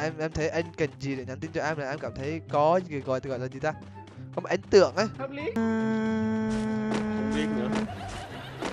em em thấy anh cần gì để nhắn tin cho em là em cảm thấy có cái gọi gọi là gì ta có một ấn tượng ấy hợp lý Không biết nữa.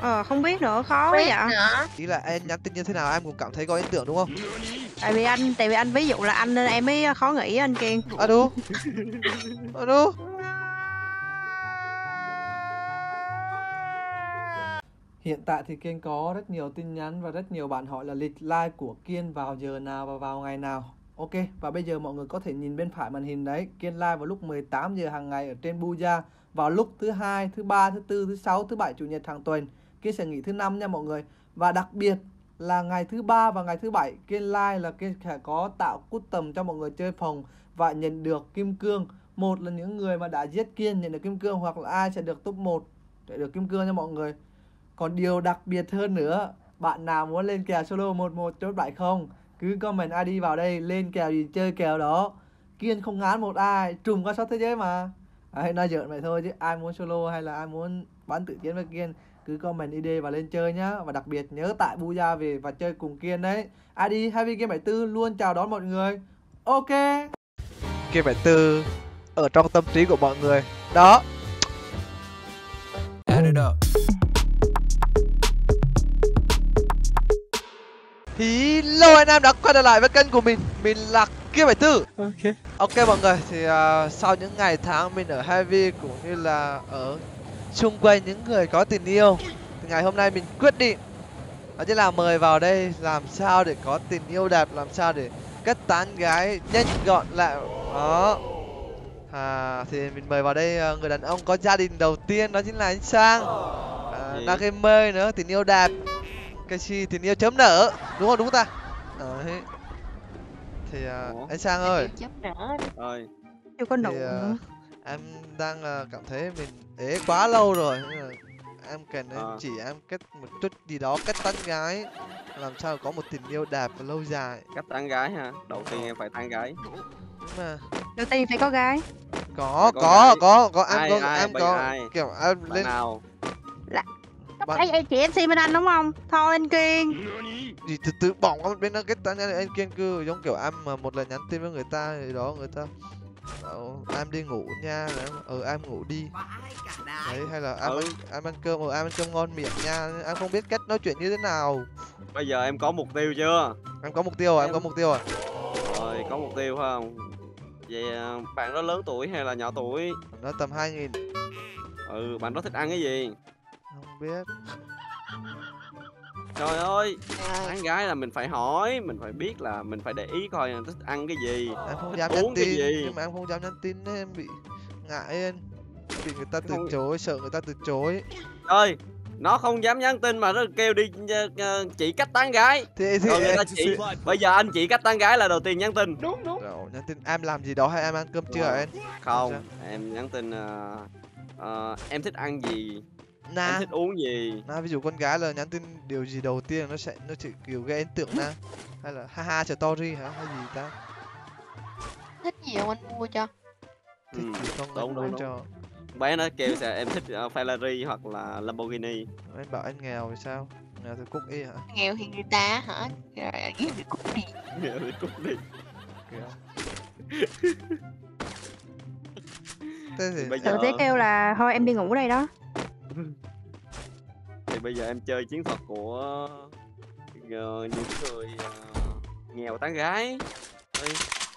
Ờ không biết nữa, khó quá vậy. nữa. ý là em nhắn tin như thế nào em cũng cảm thấy có ấn tượng đúng không Tại vì anh tại vì anh ví dụ là anh nên em mới khó nghĩ anh Kiên. à đúng à đúng Hiện tại thì Kiên có rất nhiều tin nhắn và rất nhiều bạn hỏi là lịch live của Kiên vào giờ nào và vào ngày nào. Ok, và bây giờ mọi người có thể nhìn bên phải màn hình đấy, Kiên live vào lúc 18 giờ hàng ngày ở trên Buja, vào lúc thứ hai, thứ ba, thứ tư, thứ sáu, thứ bảy, chủ nhật hàng tuần. Kiên sẽ nghỉ thứ năm nha mọi người. Và đặc biệt là ngày thứ ba và ngày thứ bảy Kiên live là Kiên sẽ có tạo custom cho mọi người chơi phòng và nhận được kim cương. Một là những người mà đã giết Kiên nhận được kim cương hoặc là ai sẽ được top 1 để được kim cương cho mọi người. Còn điều đặc biệt hơn nữa, bạn nào muốn lên kèo solo 11 chốt 7 không? Cứ comment ID vào đây, lên kèo gì chơi kèo đó. Kiên không ngán một ai, trùm qua sót thế giới mà. Đấy, nói giỡn vậy thôi chứ ai muốn solo hay là ai muốn bán tự chiến với Kiên cứ comment ID và lên chơi nhá và đặc biệt nhớ tại Buya về và chơi cùng Kiên đấy. ID Heavy Game 74 luôn chào đón mọi người. Ok. Game 74 ở trong tâm trí của mọi người. Đó. Add it up. Hello anh em đã quay trở lại với kênh của mình. Mình là Kim 74 Ok. Ok mọi người thì uh, sau những ngày tháng mình ở Heavy cũng như là ở xung quanh những người có tình yêu thì Ngày hôm nay mình quyết định Đó chính là mời vào đây làm sao để có tình yêu đẹp Làm sao để kết tán gái nhanh gọn lại Đó. À, Thì mình mời vào đây uh, người đàn ông có gia đình đầu tiên đó chính là anh Sang. À, Gì? Nagamer nữa tình yêu đẹp cái gì tình yêu chớm nở đúng không đúng không ta Đấy. thì à, Ủa? anh sang ơi Chấm nở. Chưa có nụ. thì à, em đang à, cảm thấy mình ế quá lâu rồi em cần anh Ờ. chỉ em kết một chút gì đó kết tán gái làm sao có một tình yêu đẹp và lâu dài cách tán gái ha. Đầu tiên em phải tán gái. nhưng mà Đầu tiên phải có gái. có Phải có có gái. có có em Ai, có ai, em có ai? kiểu em lên nào? Bạn Ê, ê, chị MC bên anh đúng không? Thôi anh Kiên. gì từ từ bỏng qua một bên đó kết tán anh kiên cư giống kiểu em mà một lần nhắn tin với người ta thì đó người ta bảo em đi ngủ nha rồi em ừ em ngủ đi đấy hay là em Ừ. ăn, em ăn cơm rồi em ăn cơm ngon miệng nha em không biết cách nói chuyện như thế nào Bây giờ em có mục tiêu chưa? em có mục tiêu à em có mục tiêu à Rồi, có mục tiêu không? Vậy à, bạn đó lớn tuổi hay là nhỏ tuổi? nó tầm hai nghìn Ừ, bạn đó thích ăn cái gì? Không biết Trời ơi, tán gái là mình phải hỏi, mình phải biết là mình phải để ý coi là thích ăn cái gì. em không Thích dám nhắn tin gì? nhưng mà em không dám nhắn tin nên em bị ngại em bị người ta từ Không- chối sợ người ta từ chối Ơi, nó không dám nhắn tin mà nó kêu đi ờ, ờ, chỉ cách tán gái. thì thì Rồi người em, ta chỉ bây giờ anh chỉ cách tán gái là đầu tiên nhắn tin. đúng đúng Rồi, nhắn tin em làm gì đó hay em ăn cơm chưa Wow. em Không, em nhắn tin ờ, ờ, em thích ăn gì, em na thích uống gì. na ví dụ con gái là nhắn tin điều gì đầu tiên nó sẽ nó chỉ kiểu gây ấn tượng na hay là haha story hả hay gì ta thích gì không anh mua cho? thì, Ừ, thì con đúng, đúng, cho Bé nó kêu sẽ em thích uh, Ferrari hoặc là Lamborghini. anh bảo anh nghèo thì sao nghèo thì cúc y hả Nghèo thì người ta hả? Rồi ghét thì cũng đi. Cút đi. kiểu thế thì Bây Tự giờ sẽ kêu là thôi em đi ngủ đây đó. Thì bây giờ em chơi chiến thuật của ờ, những người ờ, nghèo tán gái. Ơi,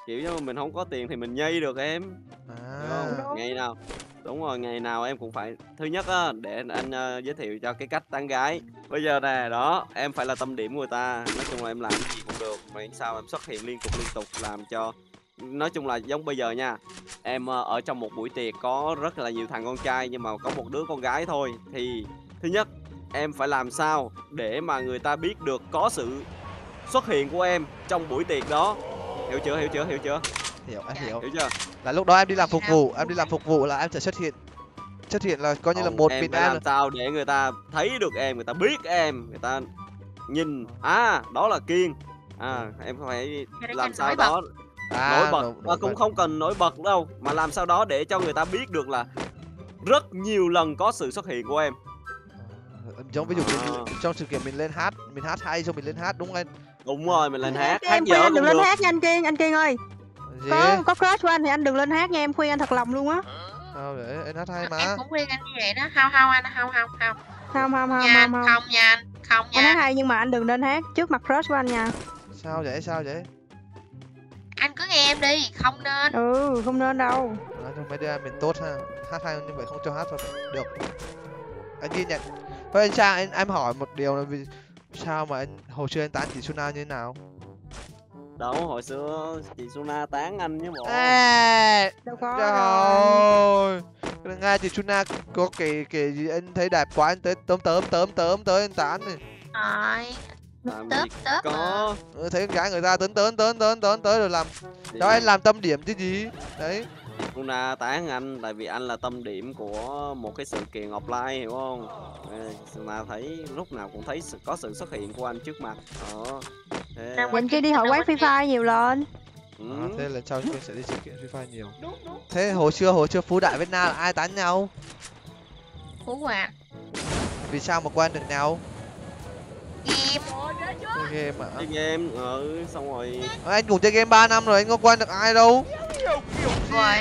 kiểu như mình không có tiền thì mình nhây được em. À không? Ngày nào đúng rồi, ngày nào em cũng phải thứ nhất á để anh, ờ, giới thiệu cho cái cách tán gái. Bây giờ nè, đó, em phải là tâm điểm của người ta. Nói chung là em làm cái gì cũng được, mà sao em xuất hiện liên tục liên tục làm cho nói chung là giống bây giờ nha. Em ờ, ở trong một buổi tiệc có rất là nhiều thằng con trai nhưng mà có một đứa con gái thôi thì thứ nhất em phải làm sao để mà người ta biết được có sự xuất hiện của em trong buổi tiệc đó. Hiểu chưa? Hiểu chưa? Hiểu chưa? hiểu em hiểu Hiểu chưa? là lúc đó em đi làm phục vụ em đi làm phục vụ là em sẽ xuất hiện xuất hiện là coi như là một em mình phải em làm sao để người ta thấy được em người ta biết em người ta nhìn à đó là kiên à em phải làm sao đó à, nổi bật nổi- à, nổi cũng bật. không cần nổi bật đâu mà làm sao đó để cho người ta biết được là rất nhiều lần có sự xuất hiện của em giống ví dụ À. mình, trong sự kiện mình lên hát mình hát hay xong mình lên hát đúng không anh đúng rồi mình lên hát Em hát khuyên anh đừng lên được hát nha anh Kiên, anh Kiên ơi. gì Có có crush của anh thì anh đừng lên hát nha, em khuyên anh thật lòng luôn á. sao vậy anh hát hay em mà cũng khuyên anh như vậy đó không không anh không không không Không không không nha không anh không. không nha anh không Anh hát nha hay nhưng mà anh đừng lên hát trước mặt crush của anh nha. sao vậy sao vậy anh cứ nghe em đi không nên. Ừ, không nên đâu. nói chung mấy đứa em mình tốt ha. Hát hay như vậy không cho hát rồi được. Anh ghi nhận. Vậy anh sang anh em hỏi một điều là vì sao mà anh hồi xưa anh tán chị Suna như thế nào? Đâu hồi xưa chị Suna tán anh với bộ. À, Đâu có ơi! Nghe chị Suna có kể kể gì anh thấy đẹp quá anh tới tớm tớm tớm tớm tới anh tán này rồi làm tớp gì tớp mà. có. Ừ, thấy con gái người ta tấn tấn tấn tấn tấn tới rồi làm Chị cho anh làm tâm điểm chứ gì. Đấy. Suna tán anh tại vì anh là tâm điểm của một cái sự kiện offline hiểu không? Ờ, Suna thấy lúc nào cũng thấy sự, có sự xuất hiện của anh trước mặt. Ờ thế, Vậy anh kia đi hỏi quán Free Fire nhiều lên. ừ. à, thế lần sau mình sẽ đi sự kiện Free Fire nhiều. Thế hồi xưa hồi xưa phú đại với na là ai tán nhau? Phú hoàng. Vì sao mà quen được nhau chơi game mà chơi game ừ xong rồi anh cũng chơi game 3 năm rồi anh có quen được ai đâu? Rồi.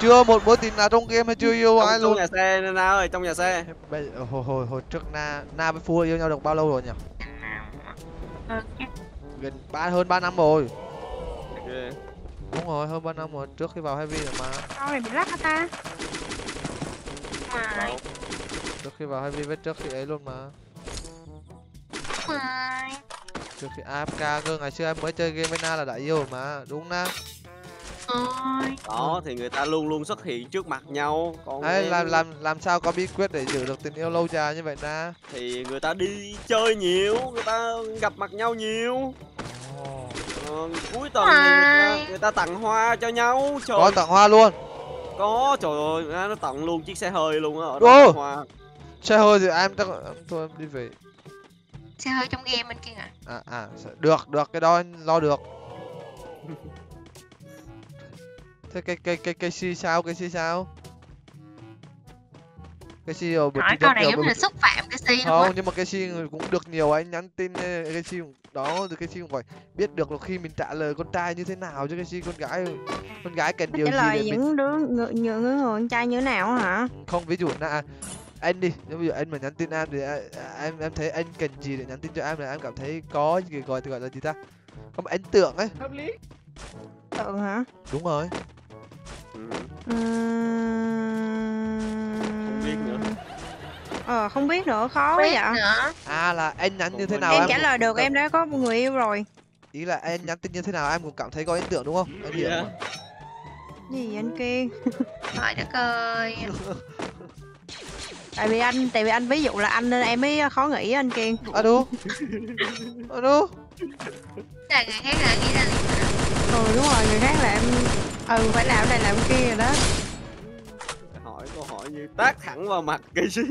Chưa một mối tình nào trong game hay chưa yêu trong, ai trong luôn? nhà xe nên nào ơi trong nhà xe. Bây hồi hồi hồi trước na na với phú yêu nhau được bao lâu rồi nhỉ? Gần ba hơn 3 năm rồi. Ok. đúng rồi hơn 3 năm rồi trước khi vào heavy rồi mà. Sao này bị lắc hả ta? trước khi vào heavy với trước khi ấy luôn mà. Ngoài trước khi AFK cơ ngày xưa em mới chơi game với na là đã yêu mà đúng na ôi đó thì người ta luôn luôn xuất hiện trước mặt nhau còn ấy em làm làm làm sao có bí quyết để giữ được tình yêu lâu dài như vậy na thì người ta đi chơi nhiều người ta gặp mặt nhau nhiều. Ờ, cuối tuần thì người ta, người ta tặng hoa cho nhau trời có tặng hoa luôn? Có trời ơi nó tặng luôn chiếc xe hơi luôn á ở Ô! đó hoa. Xe hơi thì em chắc thôi em đi về xe hơi trong game anh kia à? À à được được cái đó anh lo được. Thế cái cái cái cái si sao cái si sao? Cái si rồi hỏi câu này giống như là xúc phạm cái si không nhưng mà cái si cũng được nhiều anh nhắn tin cái si cũng- đó thì cái si cũng phải biết được là khi mình trả lời con trai như thế nào chứ cái si con gái con gái cần điều trả gì lời để mình những đứa những người, con trai như thế nào hả? không ví dụ là à, anh đi nếu ví dụ anh mà nhắn tin em thì à, em em thấy anh cần gì để nhắn tin cho em là em cảm thấy có cái gọi thì gọi là gì ta có một ấn tượng ấy Tượng hả? đúng rồi ừ. Không biết nữa. Ờ không biết nữa, khó quá vậy. nữa à là anh nhắn như thế nào Em em trả lời được em đã có một người yêu rồi. ý là anh nhắn tin như thế nào em cũng cảm thấy có ấn tượng đúng không anh hiểu Yeah. Gì anh Kiên? hỏi đất ơi Tại vì anh, tại vì anh ví dụ là anh nên em mới khó nghĩ anh Kiên. à đúng. À đúng. Là người khác là nghĩ là Ừ đúng rồi, người khác là em ừ phải làm này làm kia rồi đó. hỏi câu hỏi như tác thẳng vào mặt cái gì?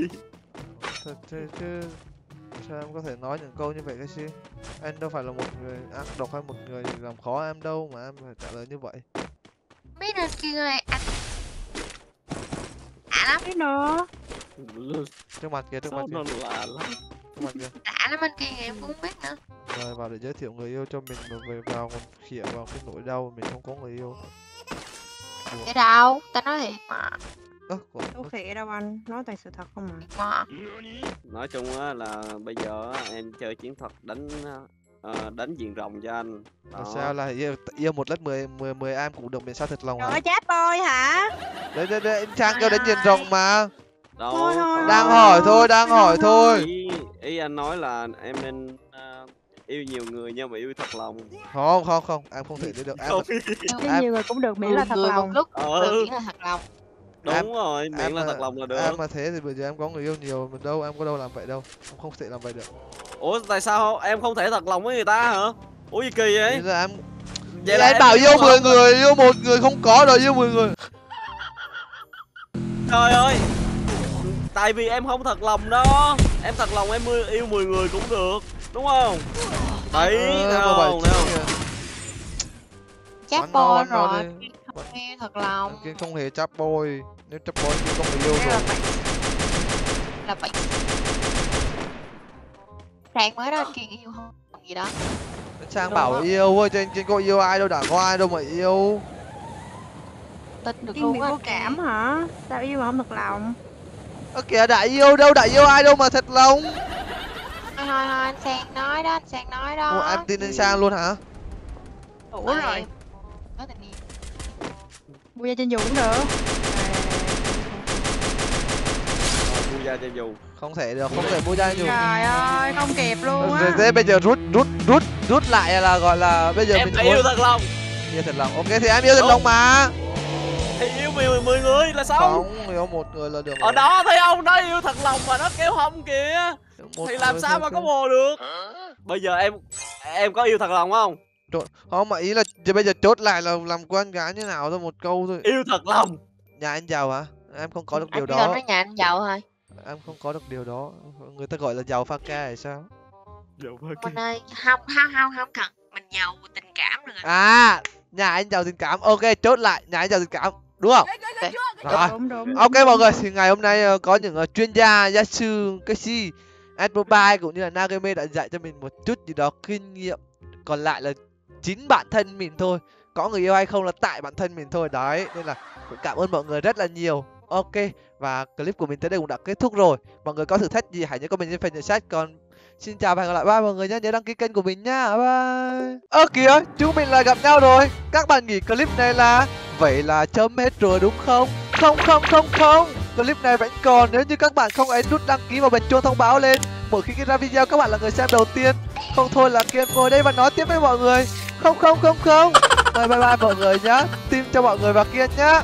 Thật chứ, chứ sao em có thể nói những câu như vậy cái gì anh đâu phải là một người ác độc hay một người làm khó em đâu mà em phải trả lời như vậy. Biết anh kia ơi anh lạ lắm. Biết nữa. Trước mặt kìa trước mặt lắm? Trước mặt kìa lạ lắm anh kia em cũng biết nữa. Rồi vào để giới thiệu người yêu cho mình rồi về vào còn khịa vào cái nỗi đau mình không có người yêu. Ở đâu ta nói thiệt. Mà ơ của Đâu anh, nói toàn sự thật không mà. mà nói chung á là bây giờ em chơi chiến thuật đánh ờ, đánh diện rộng cho anh. Đó. sao là yêu, yêu một lớp 10 10 10 em cũng được miễn sao thật lòng Trời hả? chat boy hả? đấy đấy đấy anh trang kêu đánh diện rộng mà đâu Thôi, thôi, đang hỏi thôi đang hỏi thôi. Ý, ý anh nói là em nên ờ, yêu nhiều người nhưng mà yêu thật lòng. Không không không. Em không thể đến được. Em không. Em- nhiều người cũng được miễn là thật lòng. một lúc được miễn là thật lòng. Đúng Em- rồi miễn em là thật lòng là được. em mà thế thì bây giờ em có người yêu nhiều mà đâu em có đâu làm vậy đâu. Em không thể làm vậy được. Ủa tại sao em không thể thật lòng với người ta hả? Ủa gì kỳ vậy? Bây giờ em vậy anh em bảo yêu yêu thật 10 lòng. người yêu một người không có rồi yêu 10 người. Trời ơi tại vì em không thật lòng đó. Em thật lòng em yêu- yêu 10 người cũng được đúng không? Đấy Ờ, không? không? chát no rồi không nghe thật lòng. Kia không hề chắp boy. Nếu chắp boy thì không người yêu rồi. là vậy Trang mới đó anh kia yêu không gì đó. Sang Đúng bảo yêu ơi, trên trên có yêu ai đâu, đã có ai đâu mà yêu. tin được Kiên bị luôn á vô cảm hả? Sao yêu mà không thật lòng? Ơ kìa, đã yêu đâu, đã yêu ai đâu mà thật lòng. thôi thôi thôi anh sang nói đó anh sang nói đó Ủa, em tin anh Sang luôn hả? Đủ rồi. em có tình yêu Mua ra trên dù cũng được. Vui ra cho dù. Không thể được, không thể mua ra nhiều. Trời ơi, không kịp luôn á. thế bây giờ rút rút rút rút lại là gọi là bây giờ Em mình yêu thật lòng. yêu thật lòng. Ok thì em yêu thật lòng mà. Thì yêu mười mười người là sao? Không, yêu một người là được. Ở rồi. đó thấy không? Nó yêu thật lòng mà nó kêu không kìa. Một Thì làm sao mà chứ. có bồ được? Bây giờ em em có yêu thật lòng không? Trời, không mà ý là bây giờ chốt lại là làm quen gái như nào thôi một câu thôi. Yêu thật lòng. Nhà anh giàu hả? Em không có được anh điều đó. nói nhà anh giàu thôi Em không có được điều đó. Người ta gọi là giàu pha ca hay sao? mình ơi không không không không cần mình giàu tình cảm được rồi. À, nhà anh giàu tình cảm. Ok, chốt lại nhà anh giàu tình cảm. Đúng không? Rồi. Đúng đúng. Ok mọi người, thì ngày hôm nay ờ, có những ờ, chuyên gia Yasu, Keshi, Admobile cũng như là Nagame đã dạy cho mình một chút gì đó kinh nghiệm. Còn lại là chính bản thân mình thôi. Có người yêu hay không là tại bản thân mình thôi đấy. Nên là cũng cảm ơn mọi người rất là nhiều. Ok, và clip của mình tới đây cũng đã kết thúc rồi. Mọi người có thử thách gì hãy nhớ comment trên phần nhận xét. Còn xin chào và hẹn gặp lại bye mọi người nhé. Nhớ đăng ký kênh của mình nhá. Bye. Ơ kìa, chúng mình lại gặp nhau rồi. Các bạn nghĩ clip này là vậy là chấm hết rồi đúng không? Không không không không. Clip này vẫn còn. Nếu như các bạn không ấn nút đăng ký và bật chuông thông báo lên, Mỗi khi ra video các bạn là người xem đầu tiên. Không thôi là Kiên ngồi đây và nói tiếp với mọi người. Không không không không. Bye bye bye mọi người nhá. Tim cho mọi người và Kiên nhá.